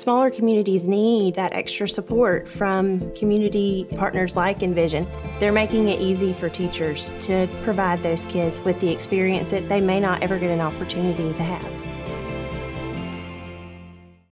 Smaller communities need that extra support from community partners like Envision. They're making it easy for teachers to provide those kids with the experience that they may not ever get an opportunity to have.